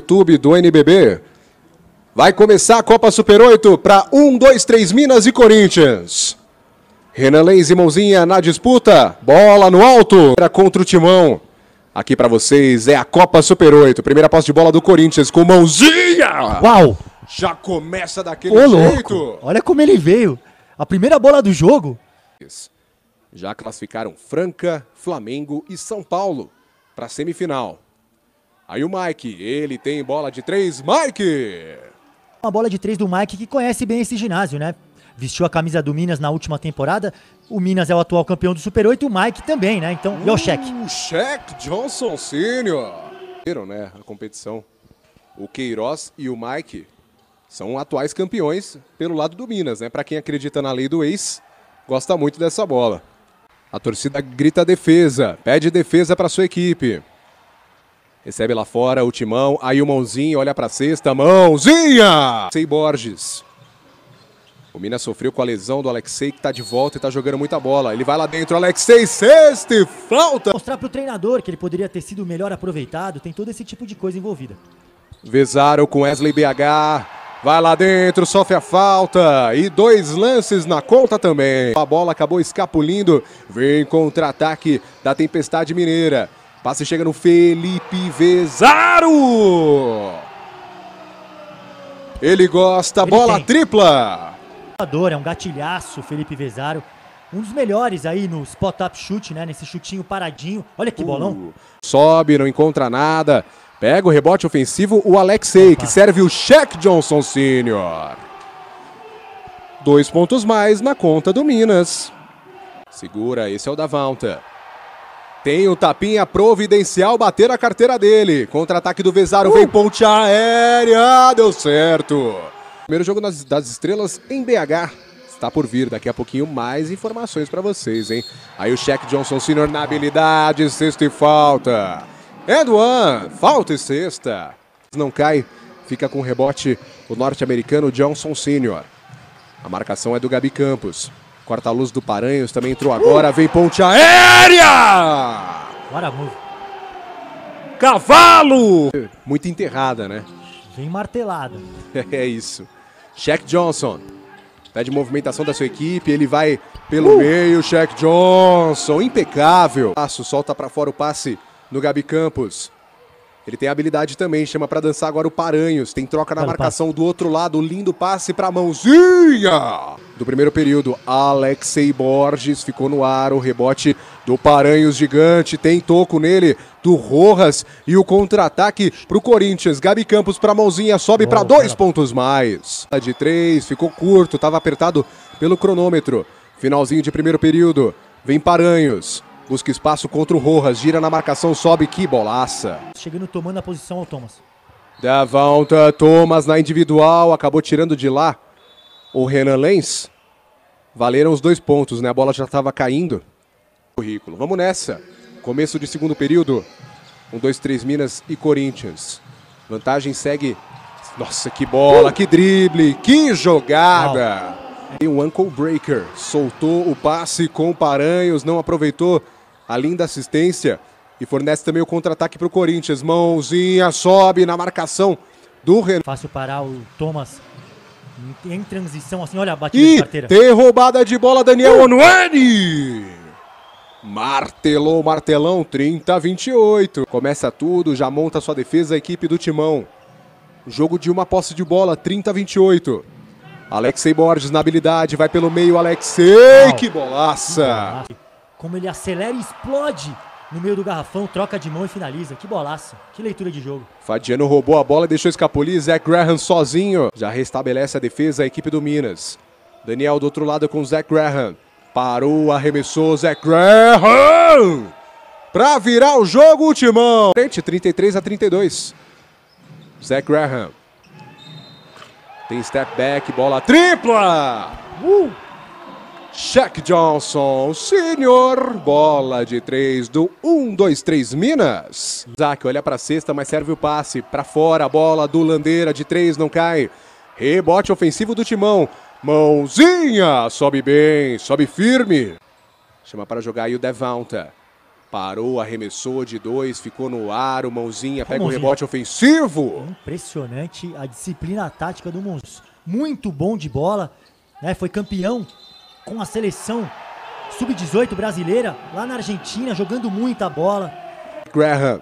YouTube do NBB. Vai começar a Copa Super 8 para 1, 2, 3 Minas e Corinthians. Renan Lenz e Mãozinha na disputa. Bola no alto. Era contra o Timão. Aqui para vocês é a Copa Super 8. Primeira posse de bola do Corinthians com Mãozinha. Uau! Já começa daquele Ô, jeito. louco! Olha como ele veio. A primeira bola do jogo. Já classificaram Franca, Flamengo e São Paulo para semifinal. Aí o Mike, ele tem bola de três. Mike! Uma bola de três do Mike que conhece bem esse ginásio, né? Vestiu a camisa do Minas na última temporada. O Minas é o atual campeão do Super 8 e o Mike também, né? Então, e o cheque. O Shaq Johnson. Viram, né, a competição. O Queiroz e o Mike são atuais campeões pelo lado do Minas, né? Para quem acredita na lei do ex, gosta muito dessa bola. A torcida grita defesa, pede defesa para sua equipe. Recebe lá fora o timão, aí o mãozinho olha para a cesta, mãozinha! Sei Borges. O Minas sofreu com a lesão do Alexei, que está de volta e está jogando muita bola. Ele vai lá dentro, Alexei, sexta e falta! Mostrar pro treinador que ele poderia ter sido melhor aproveitado. Tem todo esse tipo de coisa envolvida. Vezaro com Wesley BH. Vai lá dentro, sofre a falta. E dois lances na conta também. A bola acabou escapulindo. Vem contra-ataque da Tempestade Mineira. Passe chega no Felipe Vezaro. Ele gosta, Ele bola tem. tripla. É um gatilhaço, Felipe Vezaro. Um dos melhores aí no spot-up chute, né? Nesse chutinho paradinho. Olha que bolão. Sobe, não encontra nada. Pega o rebote ofensivo, o Alexei, Opa. que serve o Shaq Johnson Sr. Dois pontos mais na conta do Minas. Segura, esse é o Davanta. Tem o tapinha providencial, bater a carteira dele. Contra-ataque do Vezaro, vem ponte aérea, deu certo. Primeiro jogo das, das estrelas em BH. Está por vir, daqui a pouquinho mais informações para vocês, hein? Aí o Shaq Johnson Sr. na habilidade, sexta e falta. Edwan, falta e sexta. Não cai, fica com rebote o norte-americano Johnson Sr. A marcação é do Gabi Campos. Corta-luz do Paranhos também entrou agora, vem ponte aérea! Bora, move. Cavalo! Muito enterrada, né? Vem martelada. É isso. Shaq Johnson. Pede movimentação da sua equipe, ele vai pelo meio, Shaq Johnson, impecável. Passo, solta pra fora o passe no Gabi Campos. Ele tem habilidade também, chama pra dançar agora o Paranhos. Tem troca na marcação do outro lado, lindo passe pra mãozinha. Do primeiro período, Alexei Borges ficou no ar, o rebote do Paranhos gigante, tem toco nele do Rojas e o contra-ataque pro Corinthians. Gabi Campos pra mãozinha, sobe pra Oh, dois cara. pontos mais. De três, ficou curto, tava apertado pelo cronômetro. Finalzinho de primeiro período, vem Paranhos. Busca espaço contra o Rojas, gira na marcação, sobe, que bolaça. Chegando tomando a posição ao Thomas. Da volta, Thomas na individual, acabou tirando de lá o Renan Lenz. Valeram os dois pontos, né? A bola já estava caindo. Currículo. Vamos nessa. Começo de segundo período. Um, dois, três Minas e Corinthians. Vantagem segue. Nossa, que bola, que drible, que jogada! Tem um ankle breaker. Soltou o passe com o Paranhos, não aproveitou a linda assistência. E fornece também o contra-ataque para o Corinthians. Mãozinha, sobe na marcação do Renan. Fácil parar o Thomas em, em transição, assim, olha a batida de E carteira. tem roubada de bola, Daniel Onueni! Martelou, martelão, 30 a 28. Começa tudo, já monta sua defesa a equipe do Timão. Jogo de uma posse de bola, 30 a 28. Alexei Borges na habilidade, vai pelo meio, Alexei, que bolaça! Ah, Como ele acelera e explode no meio do garrafão, troca de mão e finaliza. Que bolaço. Que leitura de jogo. Fadiano roubou a bola e deixou escapulir. Zach Graham sozinho. Já restabelece a defesa a equipe do Minas. Daniel do outro lado com Zach Graham. Parou, arremessou Zach Graham. Pra virar o jogo, timão. Frente, 33 a 32. Zach Graham. Tem step back, bola tripla. Uh! Shaq Johnson, senhor, bola de três do 1, 2, 3 Minas. Zac olha pra cesta, mas serve o passe. Pra fora, a bola do Landeira de três não cai. Rebote ofensivo do Timão. Mãozinha, sobe bem, sobe firme. Chama para jogar aí o Devonta. Parou, arremessou de dois, ficou no ar, o mãozinha pega o mãozinha. rebote ofensivo. Impressionante a disciplina tática do Mons. Muito bom de bola, né? Foi campeão com a seleção sub-18 brasileira lá na Argentina, jogando muita bola. Graham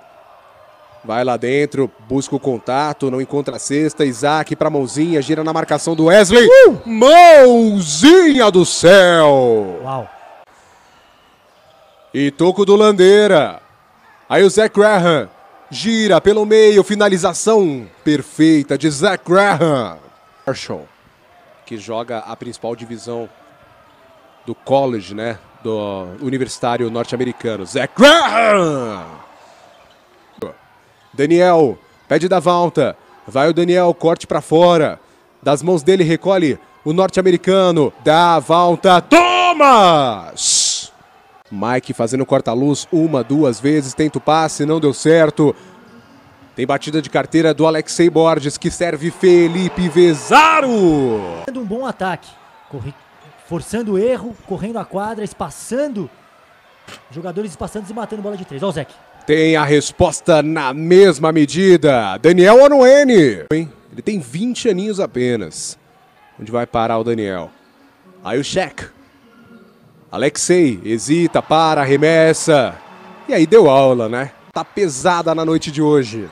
vai lá dentro, busca o contato, não encontra a cesta. Isaac pra mãozinha, gira na marcação do Wesley. Mãozinha do céu! Uau. E toco do Landeira. Aí o Zach Graham gira pelo meio, finalização perfeita de Zach Graham. Marshall, que joga a principal divisão do college, né? Do universitário norte-americano. Zach Graham! Daniel pede da volta. Vai o Daniel, corte pra fora. Das mãos dele recolhe o norte-americano. Dá a volta. Thomas! Mike fazendo corta-luz uma, duas vezes. Tenta o passe, não deu certo. Tem batida de carteira do Alexei Borges, que serve Felipe Vezaro. Um bom ataque. Corri- Forçando o erro, correndo a quadra, espaçando. Jogadores espaçando e matando bola de três. Olha o Zeke. Tem a resposta na mesma medida. Daniel Onuene. Hein? Ele tem 20 aninhos apenas. Onde vai parar o Daniel? Aí o Shaq. Alexei hesita, para, arremessa. E aí deu aula, né? Tá pesada na noite de hoje.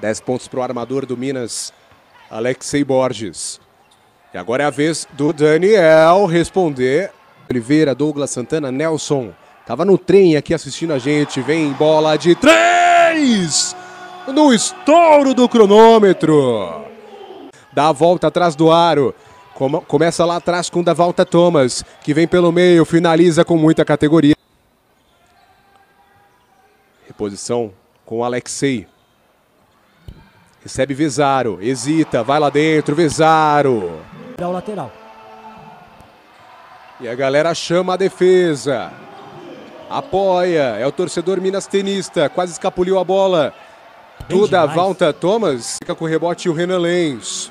10 pontos pro armador do Minas, Alexei Borges. E agora é a vez do Daniel responder. Oliveira, Douglas Santana, Nelson. Tava no trem aqui assistindo a gente. Vem bola de três! No estouro do cronômetro. Dá a volta atrás do aro. Come- Começa lá atrás com o da volta Thomas, que vem pelo meio, finaliza com muita categoria. Reposição com Alexei. Recebe Vezaro, hesita, vai lá dentro, Vezaro. O lateral. E a galera chama a defesa. Apoia. É o torcedor Minas tenista. Quase escapuliu a bola. Bem Duda demais. Valta Thomas. Fica com o rebote o Renan Lenz.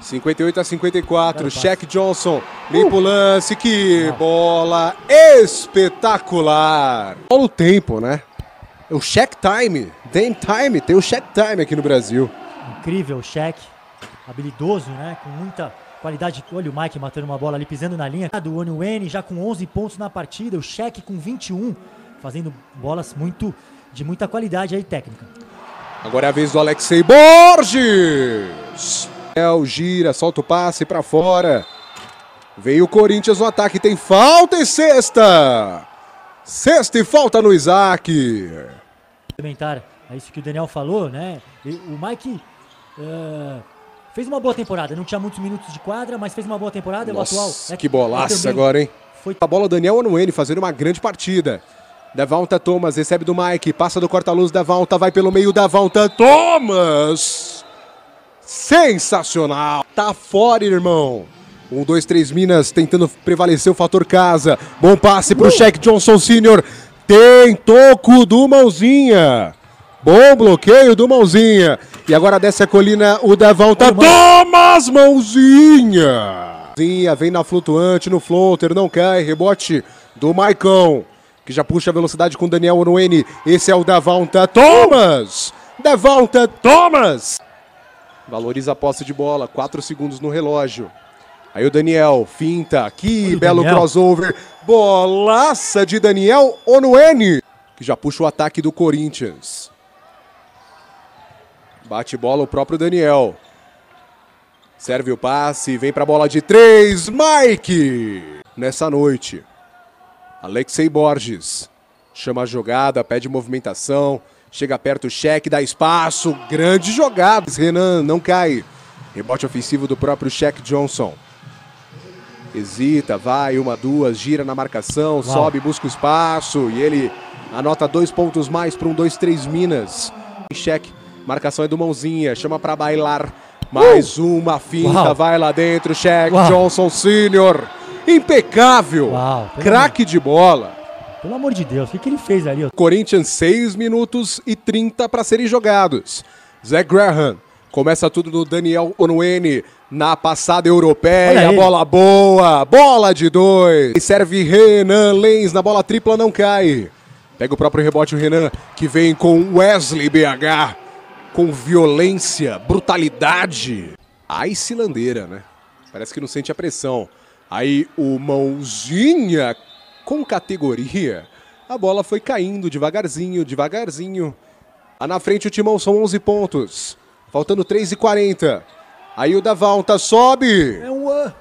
58 a 54. Belo passe. Shaq Johnson. Limpa o lance. Que bola espetacular. Olha o tempo, né? O Shaq Time. Dame Time. Tem o Shaq Time aqui no Brasil. Incrível, cheque. Habilidoso, né? Com muita qualidade. Olha o Mike matando uma bola ali, pisando na linha. Do Onuene já com 11 pontos na partida. O cheque com 21. Fazendo bolas muito de muita qualidade aí técnica. Agora é a vez do Alexei Borges. El gira, solta o passe pra fora. Veio o Corinthians no ataque, tem falta e sexta. Sexta e falta no Isaac. Complementar a isso que o Daniel falou, né? O Mike eh, fez uma boa temporada. Não tinha muitos minutos de quadra, mas fez uma boa temporada. É o atual. Nossa, é- que bolaça agora, hein? Foi A bola Daniel Anuene fazendo uma grande partida. Davonta Thomas recebe do Mike, passa do corta-luz, Davonta vai pelo meio, Davonta Thomas! Sensacional! Tá fora, irmão! Um, dois, três Minas tentando prevalecer o fator casa. Bom passe pro Shaq Johnson Sr. Tem toco do Mãozinha. Bom bloqueio do Mãozinha. E agora desce a colina o Davonta Olha o Thomas Mãozinha. Mãozinha vem na flutuante, no floater, não cai. Rebote do Maicon, que já puxa a velocidade com o Daniel Onuene. Esse é o Davonta Thomas. Davonta Thomas. Valoriza a posse de bola, 4 segundos no relógio. Aí o Daniel, finta, que Olha belo Daniel. crossover. Bolaça de Daniel Onuene, que já puxa o ataque do Corinthians. Bate bola o próprio Daniel. Serve o passe, vem pra bola de três, Mike! Nessa noite, Alexei Borges chama a jogada, pede movimentação, chega perto, cheque, dá espaço, grande jogada. Renan não cai. Rebote ofensivo do próprio Shaq Johnson. Hesita, vai, uma, duas, gira na marcação, sobe, busca o espaço e ele anota dois pontos mais para um 2-3 Minas. Cheque, marcação é do Mãozinha, chama para bailar. Mais uma finta, Uau. vai lá dentro, Shaq Uau. Johnson Sr. Impecável, craque de bola. Pelo amor de Deus, o que, que ele fez ali? ó? Corinthians, 6 minutos e 30 para serem jogados. Zé Graham começa tudo no Daniel Onuene na passada europeia. Bola boa, bola de dois. Serve Renan Lenz na bola tripla, não cai. Pega o próprio rebote o Renan, que vem com Wesley BH. Com violência, brutalidade. A Cilandeira, né? Parece que não sente a pressão. Aí o Mãozinha com categoria. A bola foi caindo devagarzinho, devagarzinho. Lá na frente o Timão são 11 pontos. Faltando 3 e 40. Aí o Davalta sobe. É um... Uh...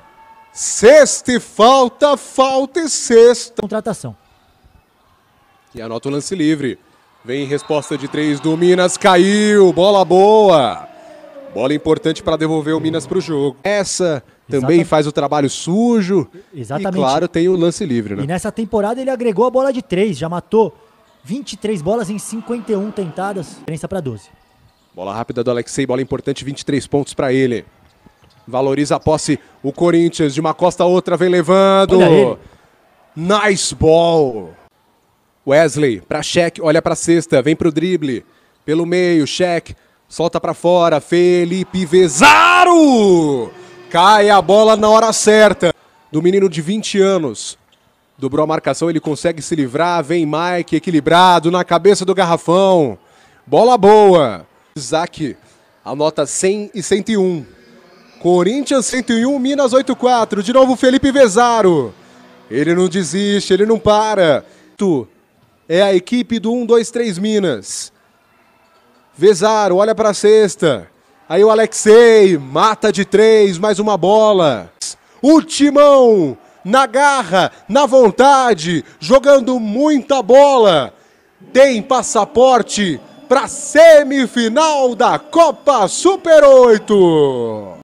Sexta e falta, falta e sexta. Contratação. E anota o lance livre. Vem resposta de três do Minas, caiu, bola boa. Bola importante para devolver o Minas para o jogo. Essa também Exatamente. faz o trabalho sujo. Exatamente. E claro, tem o lance livre, né? E nessa temporada ele agregou a bola de três, já matou 23 bolas em 51 tentadas, diferença para 12. Bola rápida do Alexei, bola importante, 23 pontos para ele. Valoriza a posse o Corinthians, de uma costa a outra vem levando. Nice ball. Wesley para cheque, olha para cesta, vem para o drible. Pelo meio, cheque, solta para fora. Felipe Vezaro! Cai a bola na hora certa. Do menino de 20 anos. Dobrou a marcação, ele consegue se livrar. Vem Mike, equilibrado, na cabeça do garrafão. Bola boa. Isaac anota 100 e 101. Corinthians 101, Minas 84. De novo Felipe Vezaro. Ele não desiste, ele não para. Tu é a equipe do 1, 2, 3 Minas. Vezaro, olha para a cesta. Aí o Alexei, mata de três, mais uma bola. O Timão, na garra, na vontade, jogando muita bola. Tem passaporte para semifinal da Copa Super 8.